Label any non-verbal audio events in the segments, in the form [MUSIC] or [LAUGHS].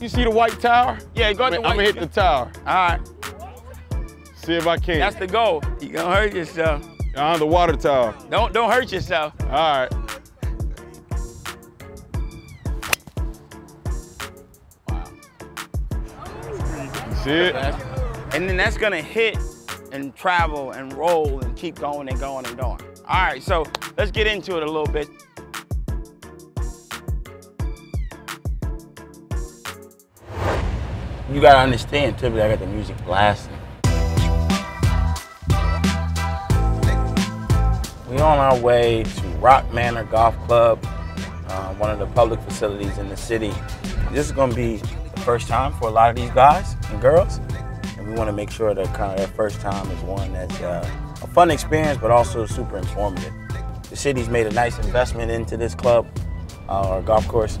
You see the white tower? Yeah, go to I'm the gonna hit the tower. All right, See if I can. that's the goal. You gonna hurt yourself. on the water tower. Don't don't hurt yourself. All right. You see it? And then that's gonna hit and travel and roll and keep going and going and going. All right, so let's get into it a little bit. You gotta understand, typically I got the music blasting. We're on our way to Rock Manor Golf Club, uh, one of the public facilities in the city. This is gonna be the first time for a lot of these guys and girls, and we wanna make sure that kind of their first time is one that's uh, a fun experience, but also super informative. The city's made a nice investment into this club, uh, or golf course,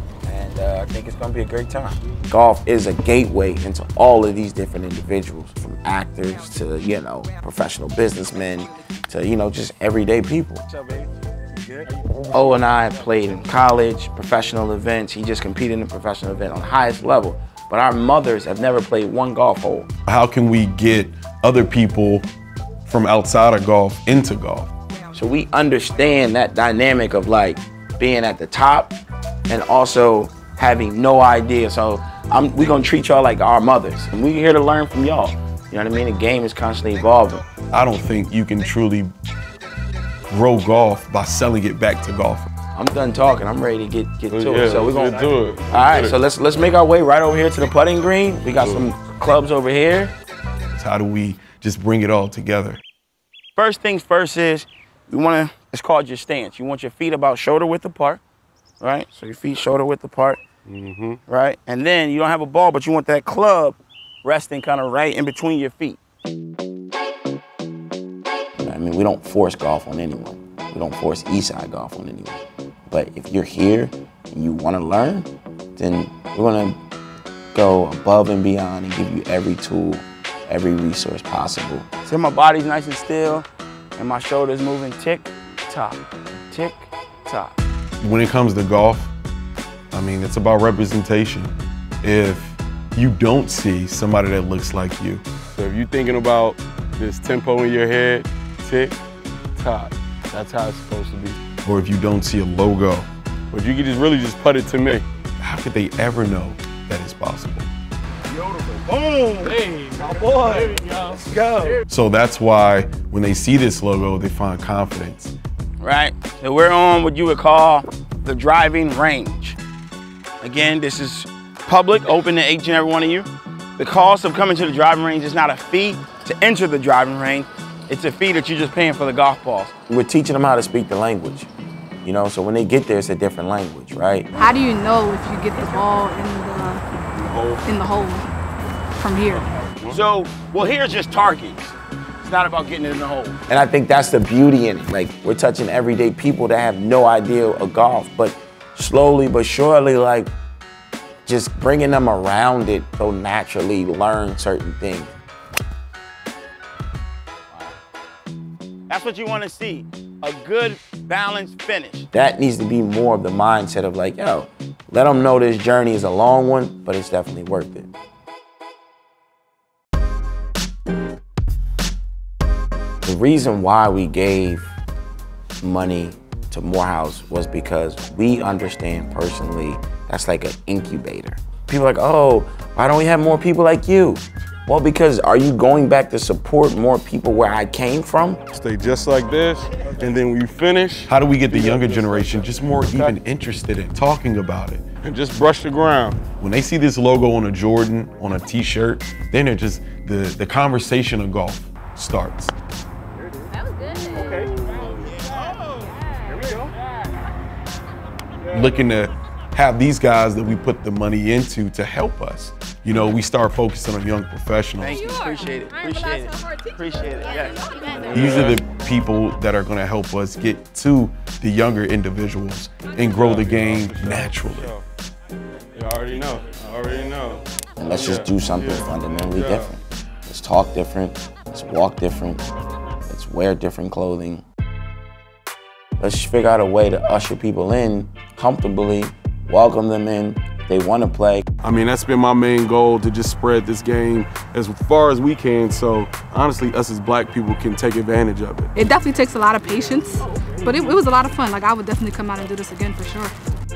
and uh, I think it's gonna be a great time. golf is a gateway into all of these different individuals from actors to you know professional businessmen to you know just everyday people What's up, baby? You good? o and i played in college professional events he just competed in a professional event on the highest level but our mothers have never played one golf hole How can we get other people from outside of golf into golf? so we understand that dynamic of like being at the top and also having no idea so I'm, we gonna treat y'all like our mothers and we're here to learn from y'all you know what i mean the game is constantly evolving I don't think you can truly grow golf by selling it back to golfers. I'm done talking. I'm ready to get get to yeah, it. So we're let's gonna get to it. All right. So let's let's make our way right over here to the putting green. We got some clubs over here. So how do we just bring it all together? First things first is you want to. It's called your stance. You want your feet about shoulder width apart, right? So your feet shoulder width apart, Mm-hmm. right? And then you don't have a ball, but you want that club resting kind of right in between your feet. I mean, we don't force golf on anyone. We don't force Eastside golf on anyone. But if you're here and you want to learn, then we're gonna go above and beyond and give you every tool, every resource possible. So my body's nice and still, and my shoulders moving tick tock, tick tock. When it comes to golf, I mean, it's about representation. If you don't see somebody that looks like you, So if you're thinking about this tempo in your head, tick, tock. That's how it's supposed to be. or if you don't see a logo, But you can just really just put it to me. how could they ever know that it's possible? Beautiful. Boom! Hey, my boy. There we go. Let's go. So that's why when they see this logo, they find confidence. right? So we're on what you would call the driving range. Again, this is public, open to each and every one of you. The cost of coming to the driving range is not a fee to enter the driving range. It's a fee that you're just paying for the golf balls. We're teaching them how to speak the language. You know, so when they get there, it's a different language, right? How do you know if you get the ball in the in the hole from here? So, well, here's just targets. It's not about getting it in the hole. And I think that's the beauty in it. Like we're touching everyday people that have no idea of golf, but slowly but surely, like just bringing them around it, they'll naturally learn certain things. That's what you want to see. A good, balanced finish. That needs to be more of the mindset of like, yo, let them know this journey is a long one, but it's definitely worth it. The reason why we gave money to Morehouse was because we understand personally that's like an incubator. People are like, oh, why don't we have more people like you? Well, because are you going back to support more people where I came from? Stay just like this, and then when you finish, How do we get the younger generation just more even interested in talking about it? and just brush the ground. When they see this logo on a Jordan, on a t-shirt, then they're just, the, the conversation of golf starts. Looking to have these guys that we put the money into to help us. You know, we start focusing on young professionals. Thank you. Appreciate it. Appreciate it. Appreciate it. Yes. These are the people that are going to help us get to the younger individuals and grow the game naturally. You already know. I already know. And let's just do something fundamentally different. Let's talk different. Let's walk different. Let's wear different clothing. Let's figure out a way to usher people in comfortably, welcome them in. They want to play. I mean, that's been my main goal to just spread this game as far as we can. So honestly, us as black people can take advantage of it. It definitely takes a lot of patience, but it, it was a lot of fun. Like I would definitely come out and do this again for sure.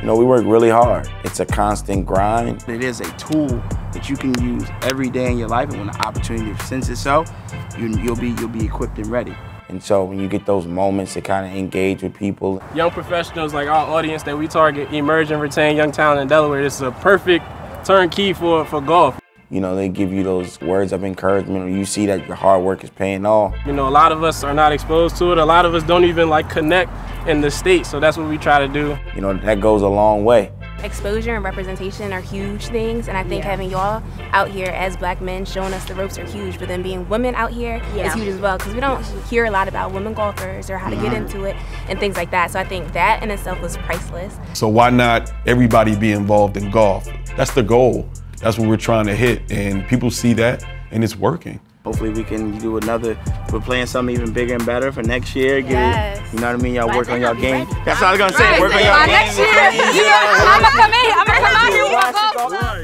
You know, we work really hard. It's a constant grind. It is a tool that you can use every day in your life, and when the opportunity presents itself, you, you'll be you'll be equipped and ready. And so when you get those moments to kind of engage with people, young professionals like our audience that we target, emerge and retain young talent in Delaware, this is a perfect turnkey for, for golf. you know, they give you those words of encouragement or you see that your hard work is paying off. You know, a lot of us are not exposed to it. A lot of us don't even like connect in the state. So that's what we try to do. You know, that goes a long way. Exposure and representation are huge things, and I think having y'all out here as black men showing us the ropes are huge. But then being women out here is huge as well because we don't hear a lot about women golfers or how to get mm-hmm. into it and things like that. So I think that in itself was priceless. So why not everybody be involved in golf? That's the goal. That's what we're trying to hit, and people see that, and it's working. Hopefully we can do another, we're playing something even bigger and better for next year. Get yes. It, you know what I mean? Y'all work on y'all game. Ready. That's all I was gonna say, work on y'all game. Next year, [LAUGHS] yeah. I'm gonna come in, I'm gonna come out here.